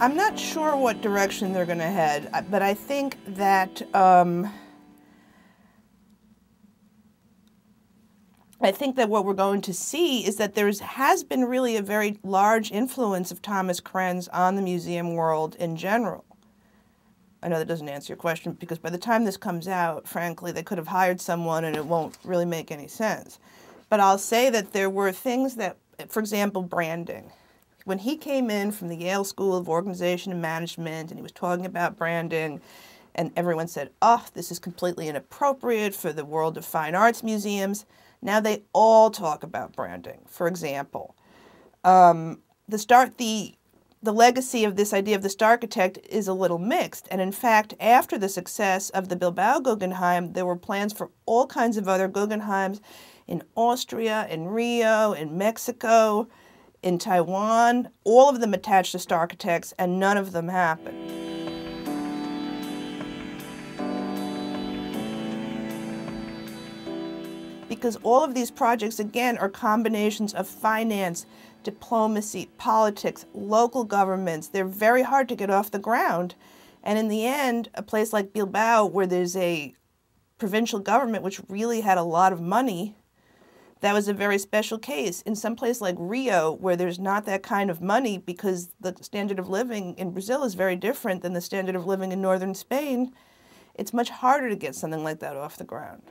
I'm not sure what direction they're going to head, uh, but I think that um, I think that what we're going to see is that there has been really a very large influence of Thomas Krens on the museum world in general. I know that doesn't answer your question because by the time this comes out, frankly, they could have hired someone and it won't really make any sense. But I'll say that there were things that, for example, branding. When he came in from the Yale School of Organization and Management and he was talking about branding, and everyone said, oh, this is completely inappropriate for the world of fine arts museums. Now they all talk about branding. For example, um, the start the the legacy of this idea of the star architect is a little mixed. And in fact, after the success of the Bilbao Guggenheim, there were plans for all kinds of other Guggenheims in Austria, in Rio, in Mexico, in Taiwan, all of them attached to star architects, and none of them happened. Because all of these projects, again, are combinations of finance, diplomacy, politics, local governments. They're very hard to get off the ground. And in the end, a place like Bilbao, where there's a provincial government which really had a lot of money, that was a very special case. In some place like Rio, where there's not that kind of money because the standard of living in Brazil is very different than the standard of living in northern Spain, it's much harder to get something like that off the ground.